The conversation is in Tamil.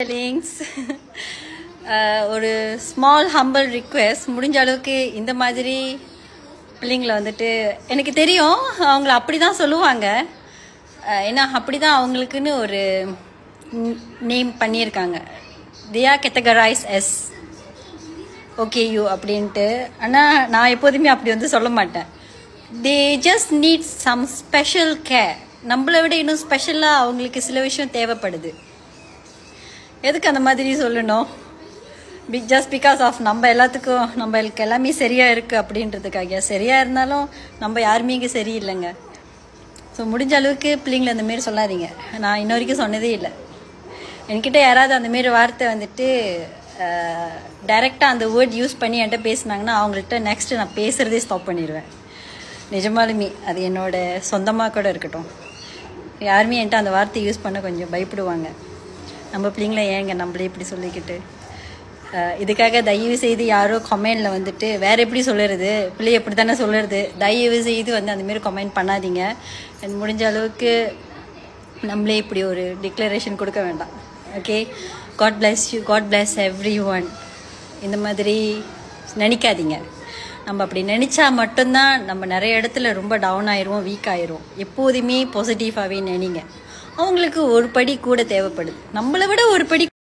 லிங்ஸ் uh, ஒரு ஸ்மால் ஹம்பிள் ரிக்வெஸ்ட் முடிஞ்ச அளவுக்கு இந்த மாதிரி பிள்ளைங்களை வந்துட்டு எனக்கு தெரியும். அவங்கள அப்படி தான் சொல்லுவாங்க uh, ஏன்னா அப்படி தான் அவங்களுக்குன்னு ஒரு நேம் பண்ணியிருக்காங்க. They categorise us okay you அப்படின்ட்டு. ஆனால் நான் எப்போதுமே அப்படி வந்து சொல்ல மாட்டேன். They just need some special care நம்மளை விட இன்னும் ஸ்பெஷலாக அவங்களுக்கு சில விஷயம் தேவைப்படுது. எதுக்கு அந்த மாதிரி சொல்லணும்? பிக் ஜஸ்ட் பிகாஸ் ஆஃப் நம்ம எல்லாத்துக்கும் நம்மளுக்கு எல்லாமே சரியாக இருக்குது அப்படின்றதுக்காக. சரியாக இருந்தாலும் நம்ம யாருமே இங்கே சரியில்லைங்க. ஸோ முடிஞ்ச அளவுக்கு பிள்ளைங்களை அந்த மாரி சொல்லாதீங்க. நான் இன்ன வரைக்கும் சொன்னதே இல்லை. என்கிட்ட யாராவது அந்த மாரி வார்த்தை வந்துட்டு டைரெக்டாக அந்த வேர்ட் யூஸ் பண்ணி என்கிட்ட பேசுனாங்கன்னா அவங்கள்ட்ட நெக்ஸ்ட்டு நான் பேசுகிறதே ஸ்டாப் பண்ணிடுவேன் நிஜமாலுமே அது என்னோட சொந்தமாக கூட இருக்கட்டும். யாருமே என்கிட்ட அந்த வார்த்தை யூஸ் பண்ண கொஞ்சம் பயப்படுவாங்க. நம்ம பிள்ளைங்கள ஏங்க நம்மளே இப்படி சொல்லிக்கிட்டு? இதுக்காக தயவு செய்து யாரோ கமெண்டில் வந்துட்டு வேற எப்படி சொல்லுறது? பிள்ளை எப்படி தானே சொல்லுறது? தயவு செய்து வந்து அந்தமாரி கமெண்ட் பண்ணாதீங்க. முடிஞ்ச அளவுக்கு நம்மளே இப்படி ஒரு டிக்ளரேஷன் கொடுக்க வேண்டாம். Okay god bless you god bless everyone இந்த மாதிரி நினைக்காதீங்க. நம்ம அப்படி நினச்சா மட்டும்தான் நம்ம நிறைய இடத்துல ரொம்ப டவுன் ஆயிடுவோம் வீக் ஆயிரும் எப்போதுமே பாசிட்டிவாகவே நினைங்க. அவங்களுக்கு ஒரு படி கூட தேவைப்படுது. நம்மளை விட ஒரு படி